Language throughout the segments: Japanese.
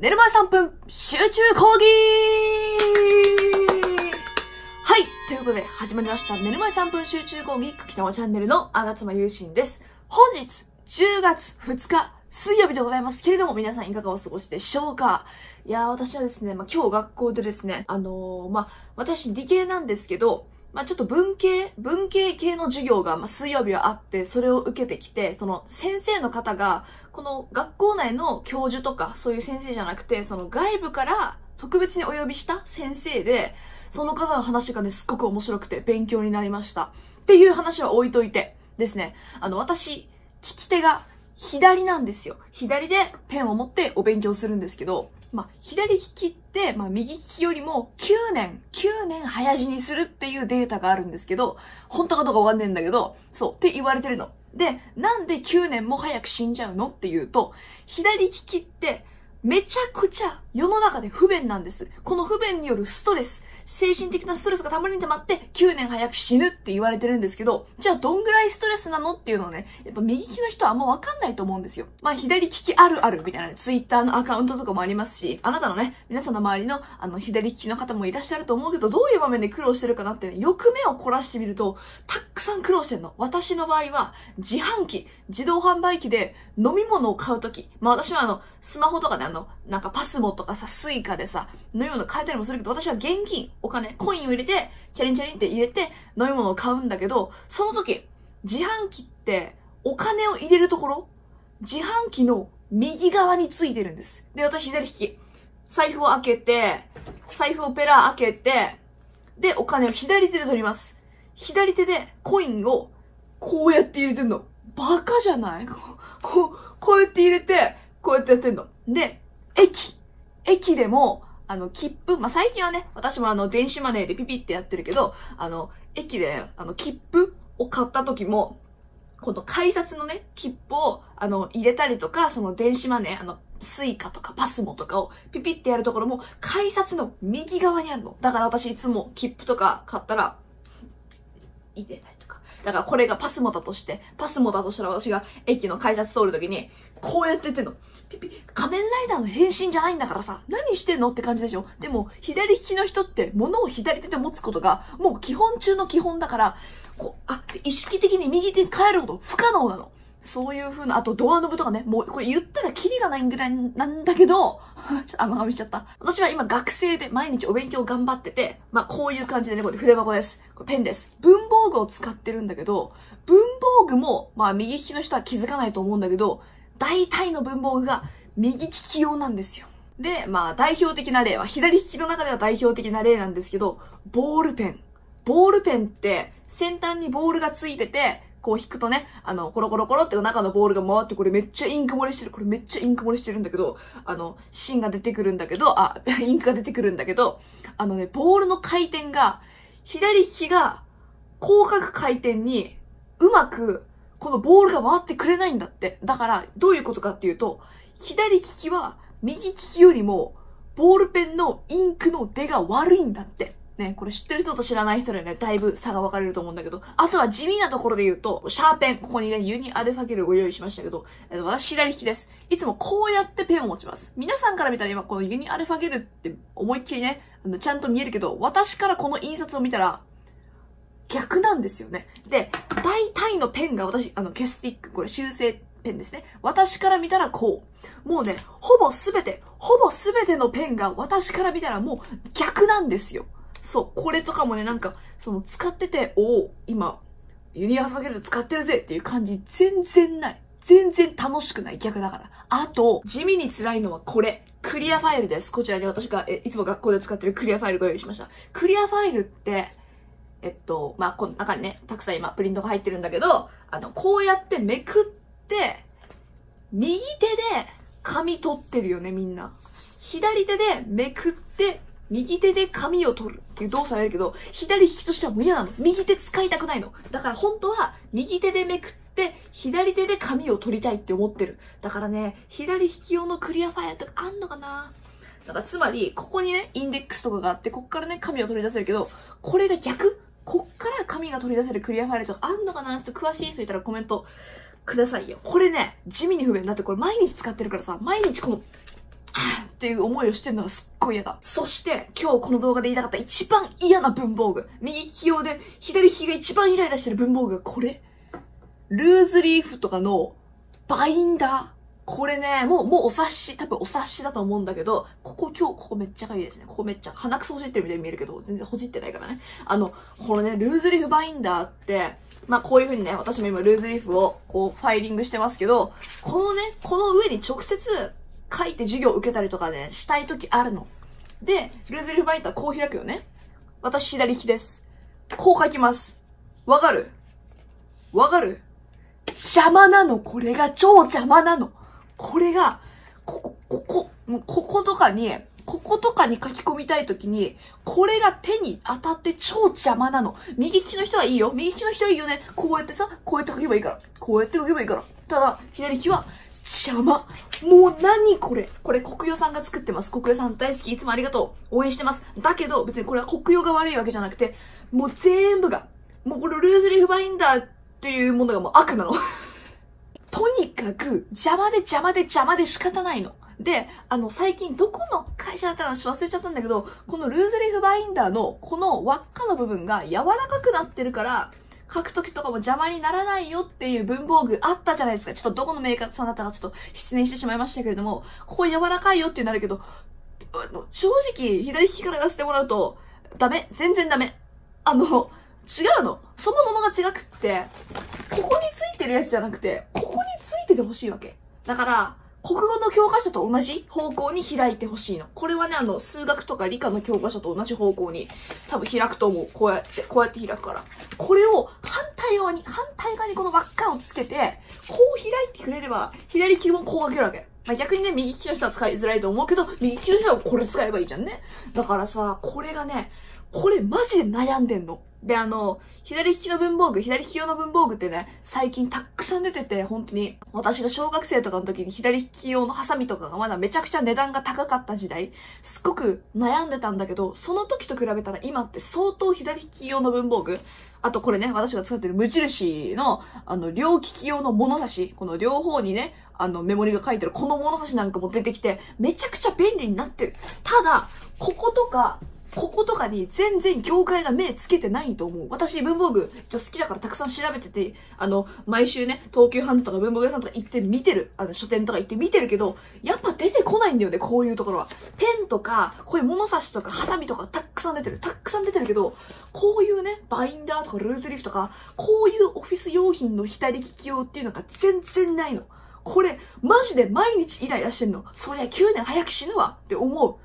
寝る前3分集中講義はい。ということで、始まりました。寝る前3分集中講義、かきたまチャンネルのあがつまゆうしんです。本日、10月2日、水曜日でございますけれども、皆さんいかがお過ごしでしょうか？いやー、私はですね、まあ、今日学校でですね、あのー、まあ、私理系なんですけど、まあ、ちょっと文系、文系系の授業が、まあ、水曜日はあって、それを受けてきて、その先生の方が、この学校内の教授とか、そういう先生じゃなくて、その外部から特別にお呼びした先生で、その方の話がね、すっごく面白くて勉強になりました。っていう話は置いといてですね、あの、私、利き手が左なんですよ。左でペンを持ってお勉強するんですけど、まあ、左利きって、まあ、右利きよりも9年、9年早死にするっていうデータがあるんですけど、本当かどうかわかんないんだけど、そう、って言われてるの。で、なんで9年も早く死んじゃうのっていうと、左利きって、めちゃくちゃ世の中で不便なんです。この不便によるストレス、精神的なストレスがたまりに溜まって9年早く死ぬって言われてるんですけど、じゃあどんぐらいストレスなのっていうのをね、やっぱ右利きの人はあんまわかんないと思うんですよ。まあ左利きあるあるみたいなね、ツイッターのアカウントとかもありますし、あなたのね、皆さんの周りのあの左利きの方もいらっしゃると思うけど、どういう場面で苦労してるかなってね、よく目を凝らしてみると、たくさん苦労してんの。私の場合は、自販機、自動販売機で飲み物を買うとき、まあ私はあの、スマホとかであの、なんかパスモとかさ、スイカでさ、飲み物買えたりもするけど、私は現金、お金、コインを入れて、チャリンチャリンって入れて飲み物を買うんだけど、その時、自販機ってお金を入れるところ、自販機の右側についてるんです。で、私左利き。財布を開けて、財布をペラ開けて、で、お金を左手で取ります。左手でコインをこうやって入れてんの。バカじゃない？こう、こう、やって入れて、こうやってやってんの。で、駅。駅でも、あの、切符、まあ、最近はね、私もあの、電子マネーでピピってやってるけど、あの、駅で、あの、切符を買った時も、この改札のね、切符を、あの、入れたりとか、その電子マネー、あの、スイカとかパスモとかをピピってやるところも、改札の右側にあるの。だから私いつも切符とか買ったら、入れたり。だからこれがパスモだとして、パスモだとしたら私が駅の改札通るときに、こうやって言ってんの。ピピ、仮面ライダーの変身じゃないんだからさ、何してんのって感じでしょでも、左利きの人って物を左手で持つことが、もう基本中の基本だから、こう、あ、意識的に右手に変えること不可能なの。そういう風な、あとドアノブとかね、もうこれ言ったらキリがないぐらいなんだけど、ちょっと甘噛みしちゃった。私は今学生で毎日お勉強頑張ってて、まあこういう感じでね、これ筆箱です。これペンです。文房具を使ってるんだけど、文房具も、まあ右利きの人は気づかないと思うんだけど、大体の文房具が右利き用なんですよ。で、まあ代表的な例は、左利きの中では代表的な例なんですけど、ボールペン。ボールペンって先端にボールがついてて、こう引くとね、あの、コロコロコロって中のボールが回って、これめっちゃインク漏れしてる。これめっちゃインク漏れしてるんだけど、あの、芯が出てくるんだけど、あ、インクが出てくるんだけど、あのね、ボールの回転が、左利きが広角回転にうまく、このボールが回ってくれないんだって。だから、どういうことかっていうと、左利きは右利きよりも、ボールペンのインクの出が悪いんだって。ね、これ知ってる人と知らない人でね、だいぶ差が分かれると思うんだけど、あとは地味なところで言うと、シャーペン、ここにね、ユニアルファゲルをご用意しましたけど、えっと、私左利きです。いつもこうやってペンを持ちます。皆さんから見たら今このユニアルファゲルって思いっきりね、あのちゃんと見えるけど、私からこの印刷を見たら、逆なんですよね。で、大体のペンが私、あの、キャスティック、これ修正ペンですね。私から見たらこう。もうね、ほぼすべて、ほぼすべてのペンが私から見たらもう逆なんですよ。そう、これとかもね、なんか、その使ってて、おお、今、ユニアファゲル使ってるぜっていう感じ全然ない。全然楽しくない。逆だから。あと、地味に辛いのはこれ。クリアファイルです。こちらに私がえいつも学校で使ってるクリアファイルご用意しました。クリアファイルって、えっと、まあ、この中にね、たくさん今プリントが入ってるんだけど、あの、こうやってめくって、右手で紙取ってるよね、みんな。左手でめくって、右手で紙を取るっていう動作をやるけど、左利きとしてはもう嫌なの。右手使いたくないの。だから本当は、右手でめくって、左手で紙を取りたいって思ってる。だからね、左利き用のクリアファイルとかあんのかなだからつまり、ここにね、インデックスとかがあって、こっからね、紙を取り出せるけど、これが逆？こっから紙が取り出せるクリアファイルとかあんのかな？ちょっと詳しい人いたらコメントくださいよ。これね、地味に不便。だってこれ毎日使ってるからさ、毎日この、っていう思いをしてるのがすっごい嫌だ。そして、今日この動画で言いたかった一番嫌な文房具。右利き用で、左利きが一番イライラしてる文房具がこれ。ルーズリーフとかのバインダー。これね、もう、もうお察し、多分お察しだと思うんだけど、ここ今日、ここめっちゃかゆいですね。ここめっちゃ、鼻くそほじってるみたいに見えるけど、全然ほじってないからね。あの、このね、ルーズリーフバインダーって、まあこういう風にね、私も今ルーズリーフをこうファイリングしてますけど、このね、この上に直接書いて授業受けたりとかね、したい時あるの。で、ルーズリーフバインダーこう開くよね。私左利きです。こう書きます。わかる？わかる？邪魔なの、これが超邪魔なの。これが、ここ、ここ、こことかに、こことかに書き込みたいときに、これが手に当たって超邪魔なの。右利きの人はいいよ。右利きの人はいいよね。こうやってさ、こうやって書けばいいから。こうやって書けばいいから。ただ、左利きは邪魔。もう何これこれ国用さんが作ってます。国用さん大好き。いつもありがとう。応援してます。だけど、別にこれは国用が悪いわけじゃなくて、もう全部が、もうこれルーズリーフバインダーっていうものがもう悪なの。とにかく、邪魔で邪魔で邪魔で仕方ないの。で、あの、最近どこの会社だったか忘れちゃったんだけど、このルーズリーフバインダーのこの輪っかの部分が柔らかくなってるから、書くときとかも邪魔にならないよっていう文房具あったじゃないですか。ちょっとどこのメーカーさんだったかちょっと失念してしまいましたけれども、ここ柔らかいよってなるけど、正直、左利きから言わせてもらうと、ダメ。全然ダメ。あの、違うの。そもそもが違くって、ここについてるやつじゃなくて、ここについててほしいわけ。だから、国語の教科書と同じ方向に開いてほしいの。これはね、あの、数学とか理科の教科書と同じ方向に多分開くと思う。こうやって、こうやって開くから。これを反対側に、反対側にこの輪っかをつけて、こう開いてくれれば、左利きもこう開けるわけ。まあ、逆にね、右利きの人は使いづらいと思うけど、右利きの人はこれ使えばいいじゃんね。だからさ、これがね、これマジで悩んでんの。で、あの、左利きの文房具、左利き用の文房具ってね、最近たくさん出てて、本当に、私が小学生とかの時に左利き用のハサミとかがまだめちゃくちゃ値段が高かった時代、すっごく悩んでたんだけど、その時と比べたら今って相当左利き用の文房具、あとこれね、私が使ってる無印の、あの、両利き用の物差し、この両方にね、あの、メモリが書いてるこの物差しなんかも出てきて、めちゃくちゃ便利になってる。ただ、こことか、こことかに全然業界が目つけてないと思う。私、文房具、ちょ好きだからたくさん調べてて、あの、毎週ね、東急ハンズとか文房具屋さんとか行って見てる。あの、書店とか行って見てるけど、やっぱ出てこないんだよね、こういうところは。ペンとか、こういう物差しとか、ハサミとか、たくさん出てる。たくさん出てるけど、こういうね、バインダーとかルーズリーフとか、こういうオフィス用品の左利き用っていうのが全然ないの。これ、マジで毎日イライラしてんの。そりゃ9年早く死ぬわって思う。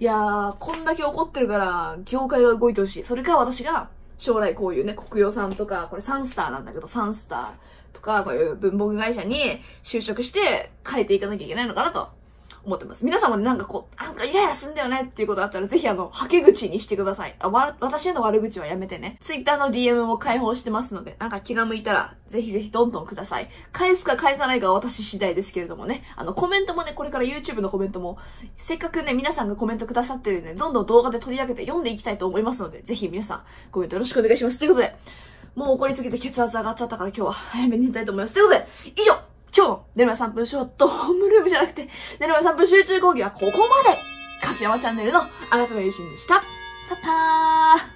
いやー、こんだけ怒ってるから、業界が動いてほしい。それか私が、将来こういうね、国用さんとか、これサンスターなんだけど、サンスターとか、こういう文房具会社に就職して変えていかなきゃいけないのかなと思ってます。皆さんもね、なんかこう、なんかイライラすんだよねっていうことあったら、ぜひあの、はけ口にしてください。あ、わ、私への悪口はやめてね。Twitter の DM も開放してますので、なんか気が向いたら、ぜひぜひどんどんください。返すか返さないかは私次第ですけれどもね。あの、コメントもね、これから YouTube のコメントも、せっかくね、皆さんがコメントくださってるんで、どんどん動画で取り上げて読んでいきたいと思いますので、ぜひ皆さん、コメントよろしくお願いします。ということで、もう怒りすぎて血圧上がっちゃったから今日は早めに寝たいと思います。ということで、以上今日の寝る前3分ショート、ホームルームじゃなくて、寝る前3分集中講義はここまで柿山チャンネルのあなたの優秀でした。たったー